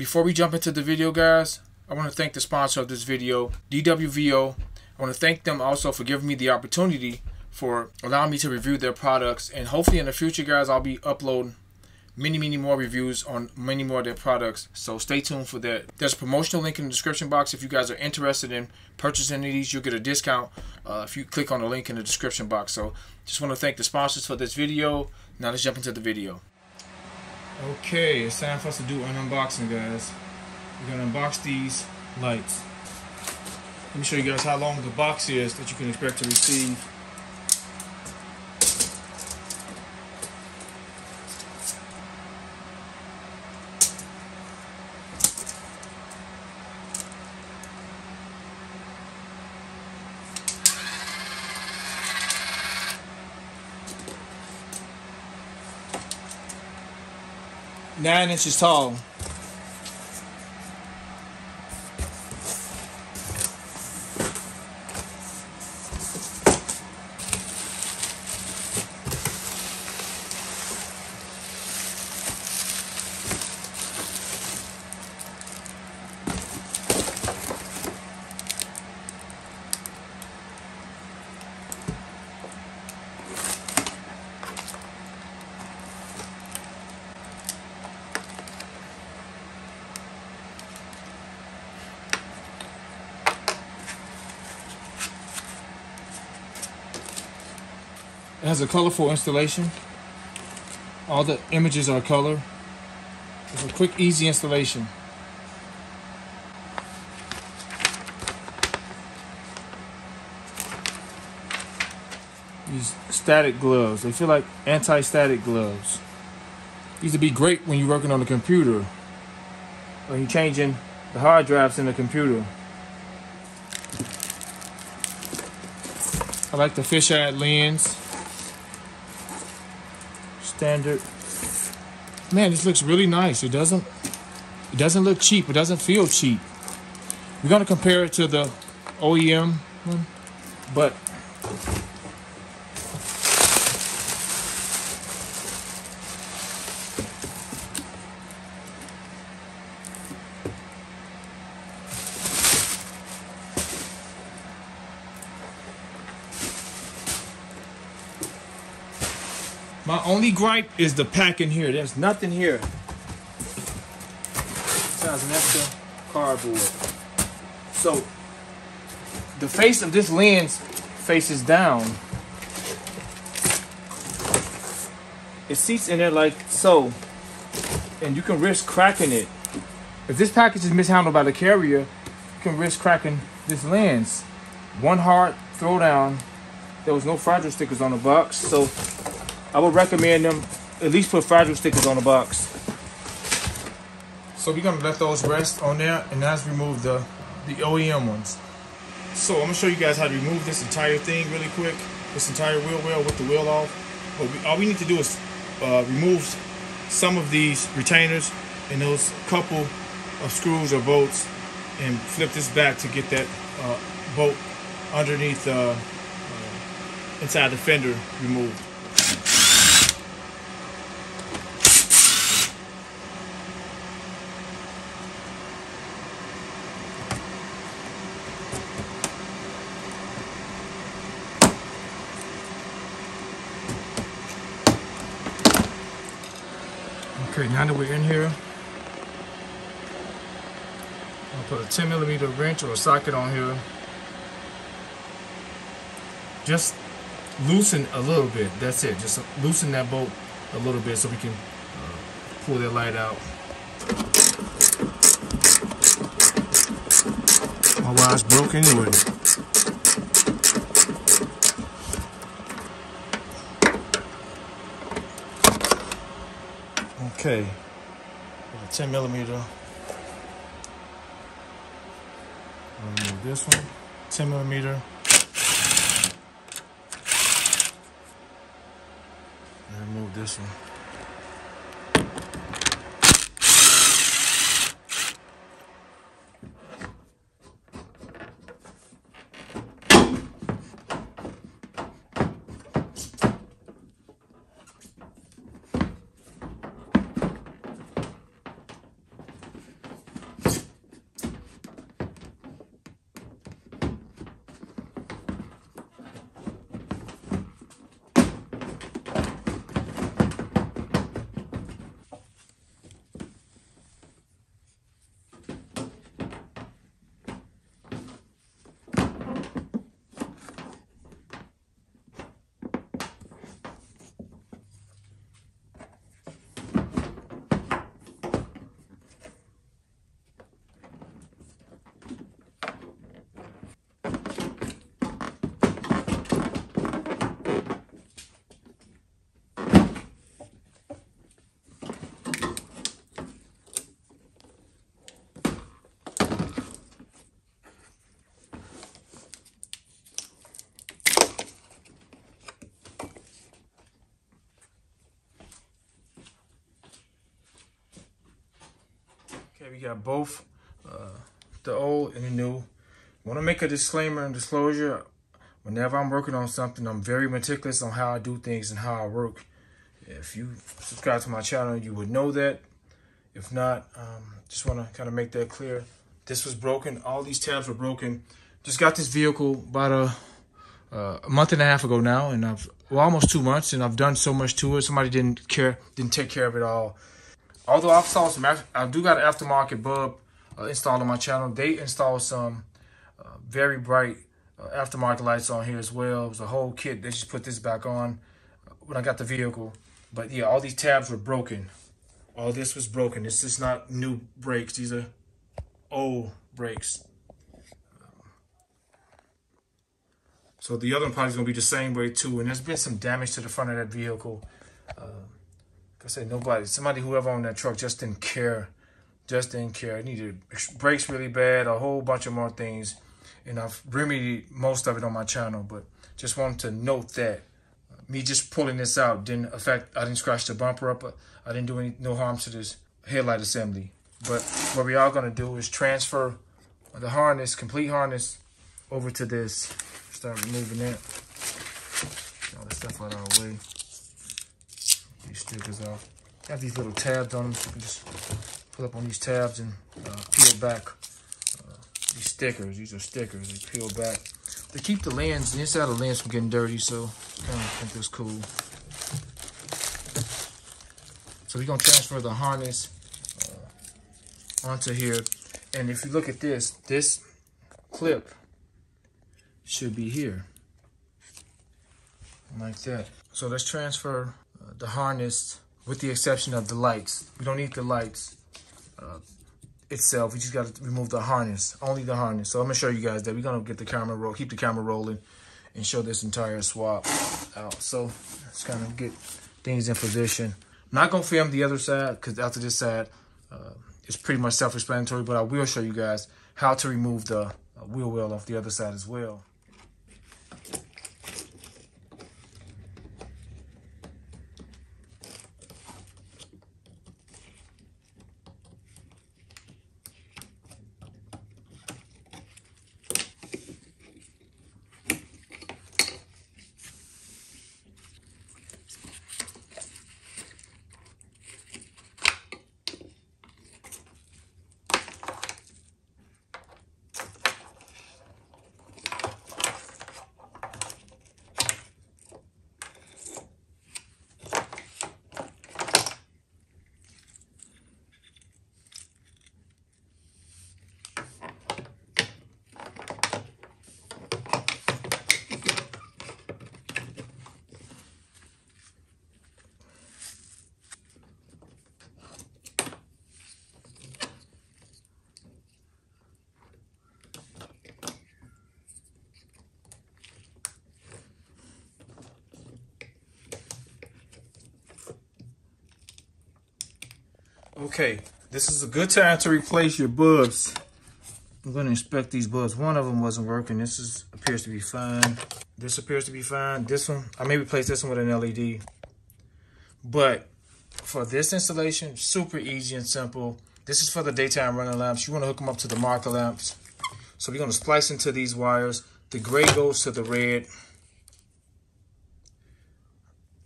Before we jump into the video, guys, I want to thank the sponsor of this video, DWVO. I want to thank them also for giving me the opportunity for allowing me to review their products. And hopefully in the future, guys, I'll be uploading many, many more reviews on many more of their products. So stay tuned for that. There's a promotional link in the description box. If you guys are interested in purchasing these, you'll get a discount uh, if you click on the link in the description box. So just want to thank the sponsors for this video. Now let's jump into the video. Okay, it's time for us to do an unboxing, guys. We're gonna unbox these lights. Let me show you guys how long the box is that you can expect to receive. Nine inches tall. A colorful installation. All the images are color. It's a quick, easy installation. These static gloves, they feel like anti-static gloves. These would be great when you're working on a computer. When you're changing the hard drives in the computer. I like the fisheye lens standard. Man, this looks really nice. It doesn't it doesn't look cheap. It doesn't feel cheap. We're gonna compare it to the OEM one, but My gripe is the pack in here. There's nothing here. Besides an extra cardboard. So the face of this lens faces down. It seats in there like so. And you can risk cracking it. If this package is mishandled by the carrier, you can risk cracking this lens. One hard throwdown. There was no fragile stickers on the box, so I would recommend them at least put fragile stickers on the box. So we're gonna let those rest on there and now let's remove the, the OEM ones. So I'm gonna show you guys how to remove this entire thing really quick. This entire wheel well with the wheel off. But we, all we need to do is uh, remove some of these retainers and those couple of screws or bolts and flip this back to get that uh, bolt underneath uh, uh inside the fender removed. Okay, now that we're in here, I'll put a 10 millimeter wrench or a socket on here. Just loosen a little bit. That's it. Just loosen that bolt a little bit so we can uh, pull that light out. My wire's broke anyway. Okay, 10 millimeter. remove this one, 10 millimeter. And remove this one. We got both uh, the old and the new. Want to make a disclaimer and disclosure. Whenever I'm working on something, I'm very meticulous on how I do things and how I work. If you subscribe to my channel, you would know that. If not, um, just want to kind of make that clear. This was broken. All these tabs were broken. Just got this vehicle about a, uh, a month and a half ago now, and I've well almost two months, and I've done so much to it. Somebody didn't care, didn't take care of it all. Although I've installed some, I do got an aftermarket bulb uh, installed on my channel. They installed some uh, very bright uh, aftermarket lights on here as well. It was a whole kit. They just put this back on uh, when I got the vehicle. But yeah, all these tabs were broken. All this was broken. This is not new brakes. These are old brakes. So the other one probably is going to be the same way too. And there's been some damage to the front of that vehicle. Uh, I said, nobody, somebody, whoever owned that truck just didn't care just didn't care. I needed brakes really bad, a whole bunch of more things. And I've remedied most of it on my channel, but just wanted to note that me just pulling this out didn't affect, I didn't scratch the bumper up. Uh, I didn't do any no harm to this headlight assembly. But what we are gonna do is transfer the harness, complete harness, over to this. Start removing that. All this stuff out of our way. These stickers off. Got these little tabs on them, so you can just pull up on these tabs and uh, peel back uh, these stickers. These are stickers. They peel back. They keep the lens, the inside of the lens from getting dirty, so I kind of think that's cool. So we're gonna transfer the harness uh, onto here. And if you look at this, this clip should be here, like that. So let's transfer uh, the harness with the exception of the lights. We don't need the lights uh, itself. We just got to remove the harness, only the harness. So I'm gonna show you guys that. We're gonna get the camera roll, keep the camera rolling, and show this entire swap out. So let's kind of get things in position. I'm not gonna film the other side because after this side, uh, it's pretty much self-explanatory. But I will show you guys how to remove the uh, wheel well off the other side as well. Okay, this is a good time to replace your bulbs. I'm to inspect these bulbs. One of them wasn't working. This is appears to be fine. This appears to be fine. This one, I may replace this one with an LED. But for this installation, super easy and simple. This is for the daytime running lamps. You want to hook them up to the marker lamps. So we're to splice into these wires. The gray goes to the red.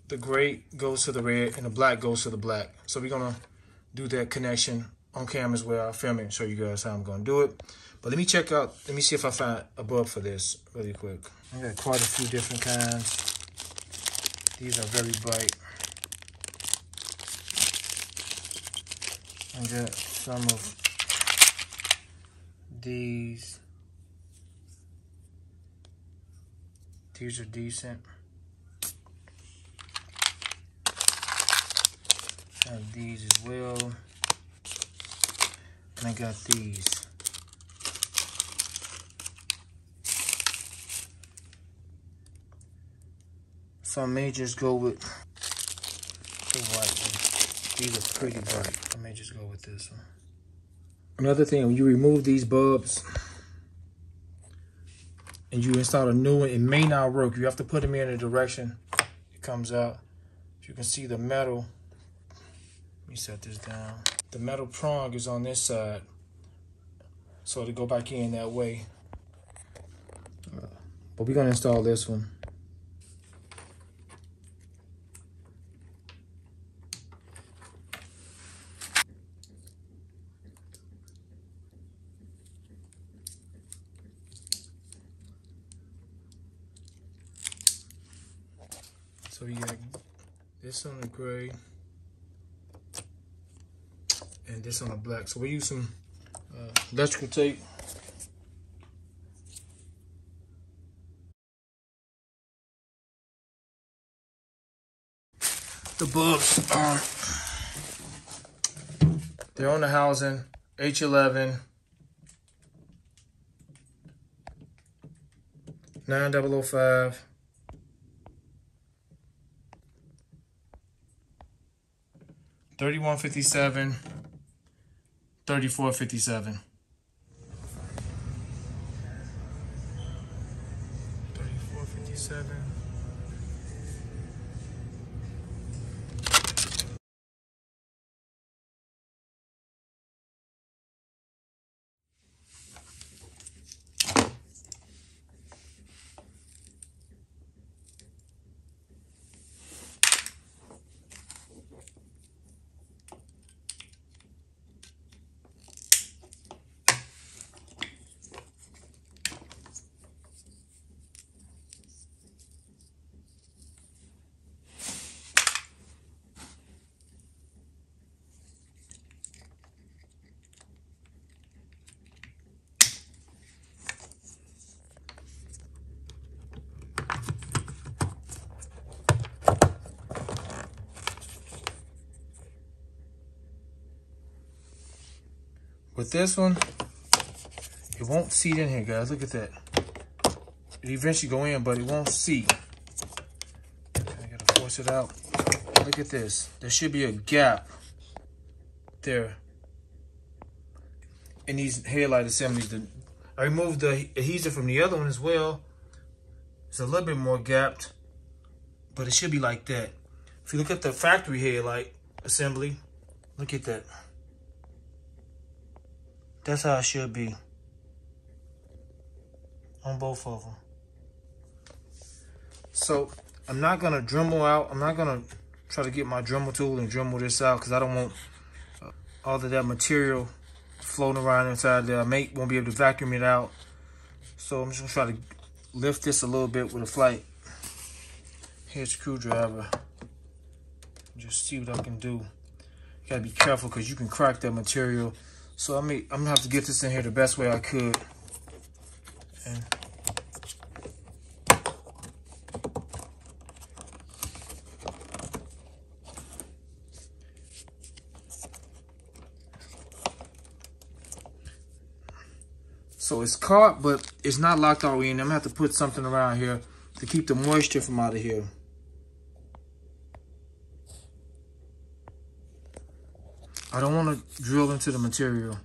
The gray goes to the red and the black goes to the black. So we're to do that connection on camera as well. I'll film it and show you guys how I'm going to do it. But let me check out, let me see if I find a bulb for this really quick. I got quite a few different kinds. These are very bright. I got some of these. These are decent. Have these as well. And I got these. So I may just go with oh, the white one. These are pretty bright. I may just go with this one. Another thing, when you remove these bulbs and you install a new one, it may not work. You have to put them in a direction it comes out. You can see the metal me set this down. the metal prong is on this side. So to go back in that way. Uh, but we're gonna install this one. So you got this on the gray this on the black. So we use some uh, electrical tape. The books are they're on the housing H11 9005 3157 3457 3457 With this one, it won't seat in here, guys. Look at that. It eventually go in, but it won't seat. I gotta force it out. Look at this. There should be a gap there in these headlight assemblies. I removed the adhesive from the other one as well. It's a little bit more gapped, but it should be like that. If you look at the factory headlight assembly, look at that. That's how it should be on both of them. So I'm not gonna Dremel out. I'm not gonna try to get my Dremel tool and Dremel this out because I don't want uh, all of that material floating around inside there. I may won't be able to vacuum it out. So I'm just gonna try to lift this a little bit with a flight head screwdriver. Just see what I can do. You gotta be careful because you can crack that material so I mean, I'm gonna have to get this in here the best way I could. And So it's caught, but it's not locked all the way in. I'm gonna have to put something around here to keep the moisture from out of here. I don't want to drill into the material.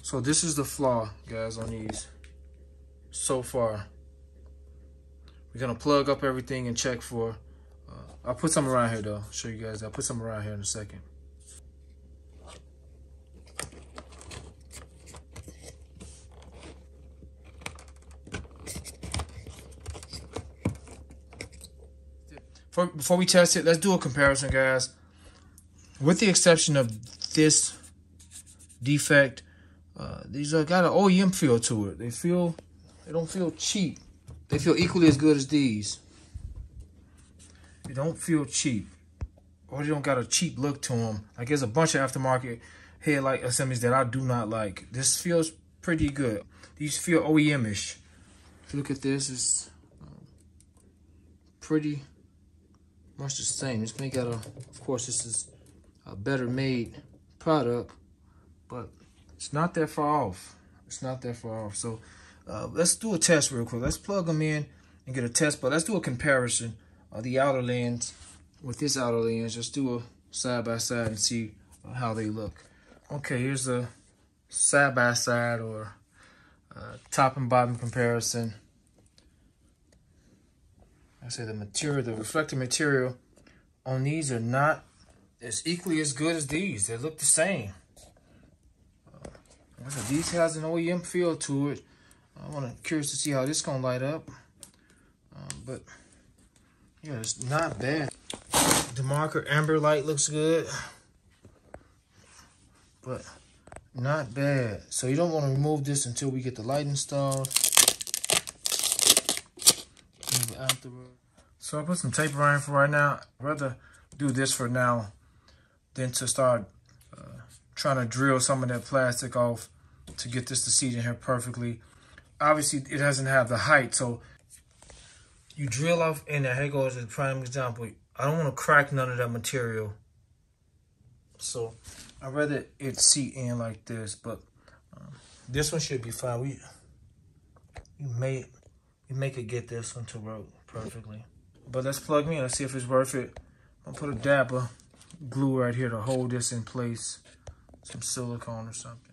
So this is the flaw, guys, on these so far. We're going to plug up everything and check for... Uh, I'll put some around here, though. show you guys. I'll put some around here in a second. Before, before we test it, let's do a comparison, guys. With the exception of this defect. Uh, these are got an OEM feel to it. They feel, they don't feel cheap. They feel equally as good as these. They don't feel cheap. Or they don't got a cheap look to them. Like there's a bunch of aftermarket headlight assemblies that I do not like. This feels pretty good. These feel OEM-ish. If you look at this, it's um, pretty much the same. It's made out of, of course, this is a better made product, but it's not that far off. It's not that far off. So uh, let's do a test real quick. Let's plug them in and get a test, but let's do a comparison of the outer lens with this outer lens. Just do a side by side and see uh, how they look. Okay, here's a side by side or uh, top and bottom comparison. I say the material, the reflective material on these are not it's equally as good as these. They look the same. These has an OEM feel to it. I want to curious to see how this gonna light up. Um, but yeah, it's not bad. The marker amber light looks good, but not bad. So you don't want to remove this until we get the light installed. So I put some tape around for right now. I'd rather do this for now than to start uh, trying to drill some of that plastic off to get this to seat in here perfectly. Obviously, it doesn't have the height, so you drill off and. Here goes a prime example. I don't want to crack none of that material. So I'd rather it seat in like this, but um, this one should be fine. We, we may we make it get this one to work perfectly. But let's plug me in. See if it's worth it. I'll put a of glue right here to hold this in place. Some silicone or something.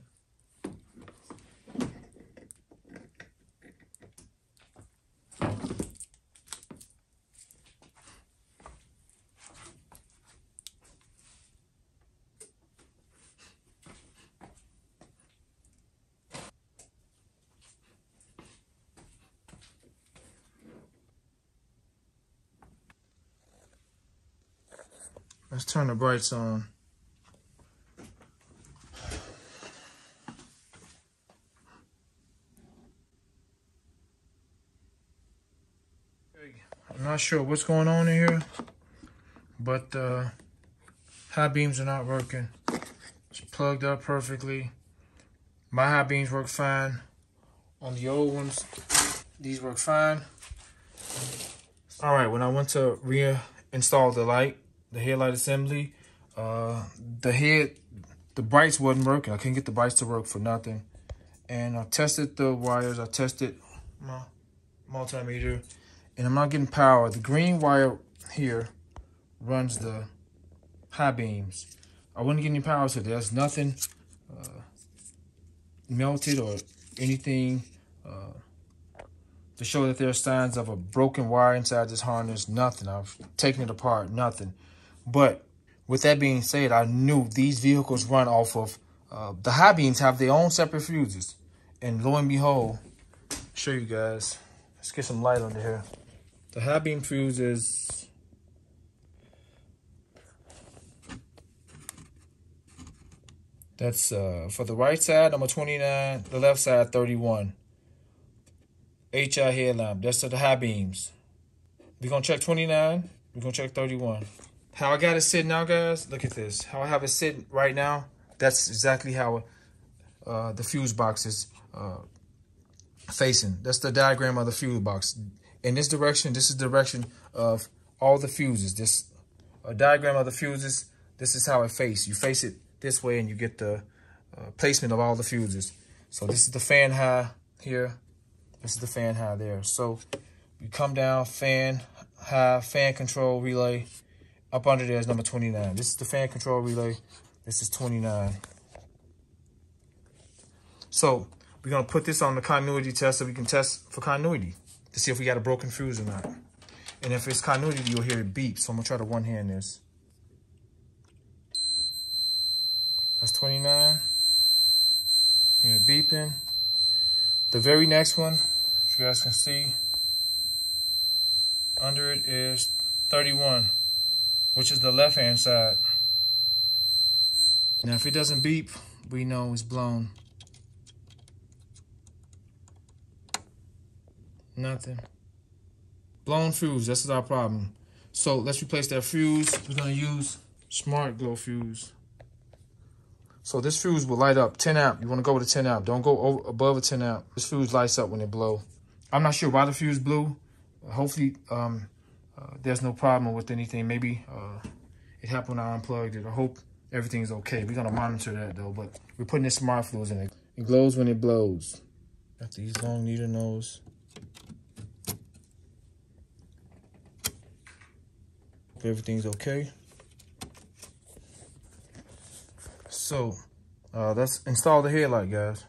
Let's turn the brights on. I'm not sure what's going on in here, but uh, high beams are not working. It's plugged up perfectly. My high beams work fine. On the old ones, these work fine. All right, when I went to reinstall the light, the headlight assembly. Uh, the head, the brights wasn't working. I couldn't get the brights to work for nothing. And I tested the wires. I tested my multimeter, and I'm not getting power. The green wire here runs the high beams. I wouldn't get any power, so there's nothing uh, melted or anything uh, to show that there are signs of a broken wire inside this harness. Nothing. I've taken it apart. Nothing. But with that being said, I knew these vehicles run off of uh, the high beams have their own separate fuses. And lo and behold, show you guys. Let's get some light under here. The high beam fuse is That's uh, for the right side, number 29, the left side, 31. HI headlamp. That's the high beams. We're to check 29. We're to check 31. How I got it sitting now, guys, look at this. How I have it sitting right now, that's exactly how uh, the fuse box is uh, facing. That's the diagram of the fuse box. In this direction, this is the direction of all the fuses. This a diagram of the fuses, this is how it faces. You face it this way and you get the uh, placement of all the fuses. So this is the fan high here. This is the fan high there. So you come down, fan high, fan control relay, up under there is number 29. This is the fan control relay. This is 29. So we're going to put this on the continuity test so we can test for continuity to see if we got a broken fuse or not. And if it's continuity, you'll hear it beep. So I'm going to try to one hand this. That's 29. Hear it beeping. The very next one, as you guys can see, under it is 31 which is the left-hand side. Now, if it doesn't beep, we know it's blown. Nothing. Blown fuse, this is our problem. So let's replace that fuse. We're gonna use Smart Glow fuse. So this fuse will light up 10 amp. You wanna go with a 10 amp. Don't go over, above a 10 amp. This fuse lights up when it blow. I'm not sure why the fuse blew. Hopefully, um, uh, there's no problem with anything. Maybe uh, it happened when I unplugged it. I hope everything's okay. We're gonna monitor that though, but we're putting this smart fluids in it. It glows when it blows. Got these long needle nose. Hope everything's okay. So, uh, let's install the headlight, guys.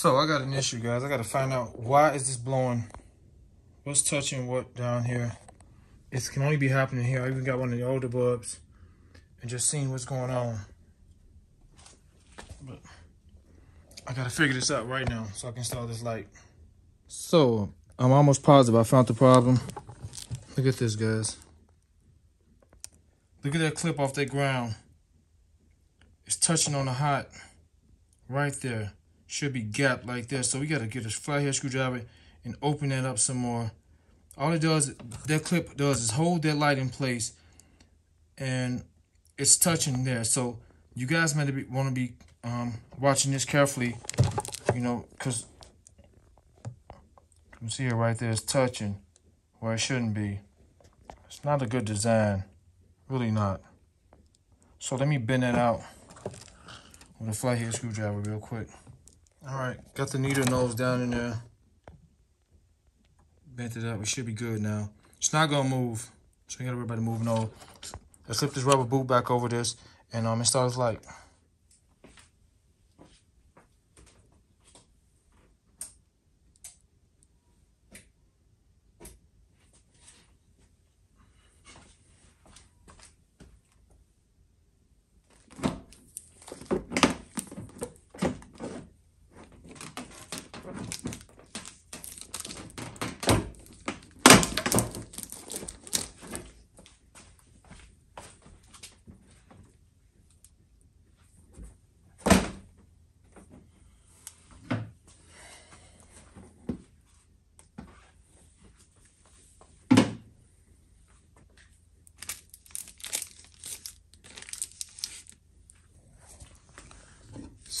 So I got an issue, guys. I got to find out why is this blowing? What's touching what down here? It can only be happening here. I even got one of the older bulbs and just seeing what's going on. But I got to figure this out right now so I can install this light. So I'm almost positive I found the problem. Look at this, guys. Look at that clip off that ground. It's touching on the hot right there. Should be gapped like this. So we got to get a flathead screwdriver and open that up some more. All it does, that clip does is hold that light in place and it's touching there. So you guys might be, want to be um, watching this carefully, you know, because you can see it right there. It's touching where it shouldn't be. It's not a good design. Really not. So let me bend that out with a flathead screwdriver real quick. All right, got the needle nose down in there. Bent it up. We should be good now. It's not gonna move, so you gotta worry about it moving over. Let's slip this rubber boot back over this and um, install this light.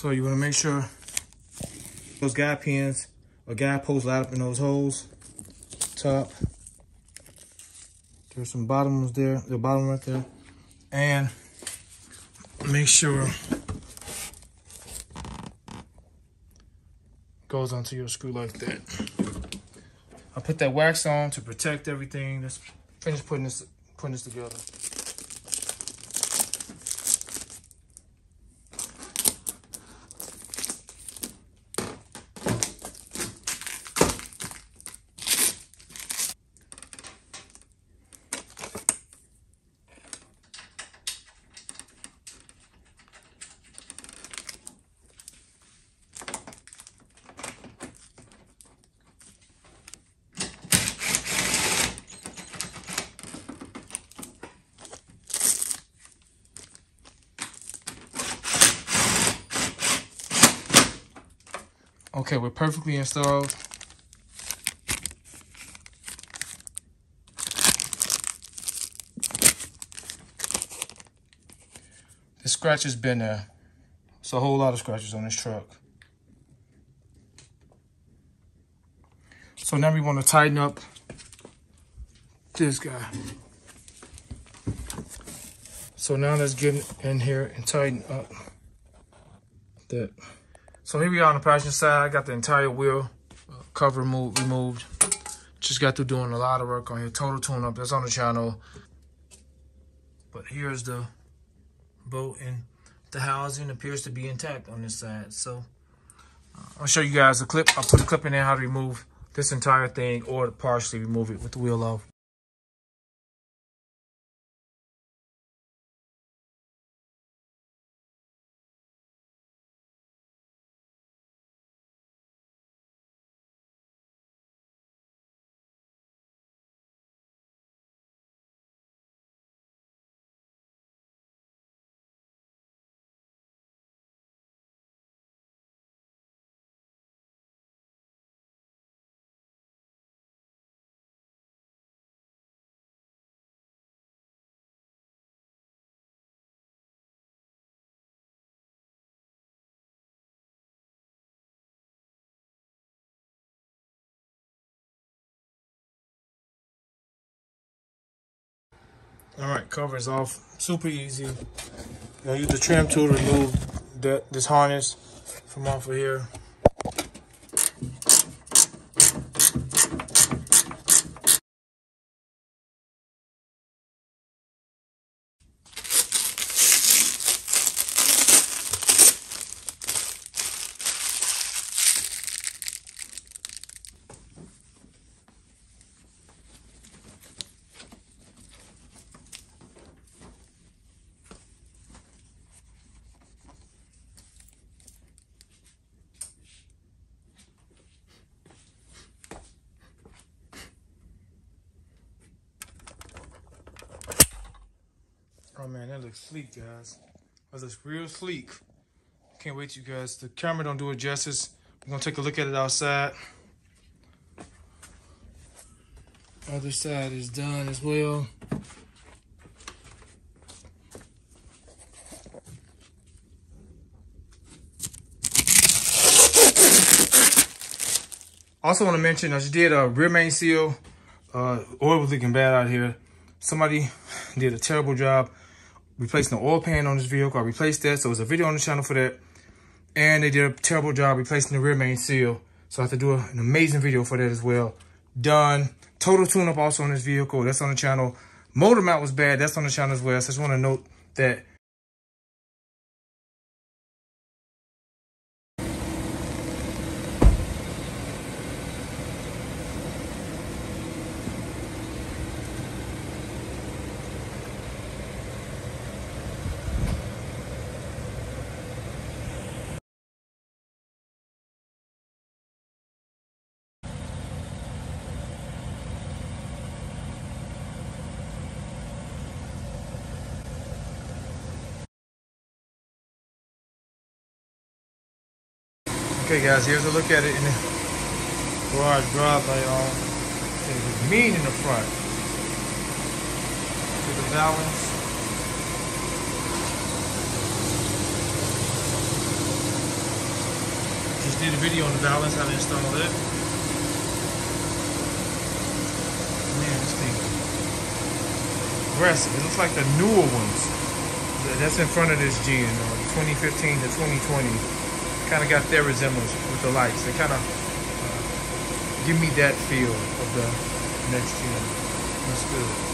So you want to make sure those guide pins or guide posts light up in those holes. Top. There's some bottoms there, the bottom right there. And make sure goes onto your screw like that. I put that wax on to protect everything. Let's finish putting this putting this together. Okay, we're perfectly installed. The scratch has been there. It's a whole lot of scratches on this truck. So now we want to tighten up this guy. So now let's get in here and tighten up that. So here we are on the passenger side. I got the entire wheel uh, cover removed, removed. Just got through doing a lot of work on here. Total tune up. That's on the channel. But here's the boat and the housing appears to be intact on this side. So uh, I'll show you guys a clip. I'll put a clip in there how to remove this entire thing or partially remove it with the wheel off. All right, cover is off. Super easy. I use the trim tool to remove the, this harness from off of here. Man, that looks sleek, guys. That looks real sleek. Can't wait, you guys. The camera don't do it justice. We're gonna take a look at it outside. Other side is done as well. Also want to mention, I just did a rear main seal. Uh, oil was leaking bad out here. Somebody did a terrible job replacing the oil pan on this vehicle. I replaced that, so there's a video on the channel for that. And they did a terrible job replacing the rear main seal. So I have to do a, an amazing video for that as well. Done. Total tune-up also on this vehicle. That's on the channel. Motor mount was bad. That's on the channel as well. So I just want to note that Okay guys, here's a look at it in the garage driveway on. It's mean in the front. To the valance. Just did a video on the valance, how to install it. Man, this thing aggressive. It looks like the newer ones. That's in front of this G in uh, 2015 to 2020 kind of got their resemblance with the lights. They kind of uh, give me that feel of the next gen. That's good.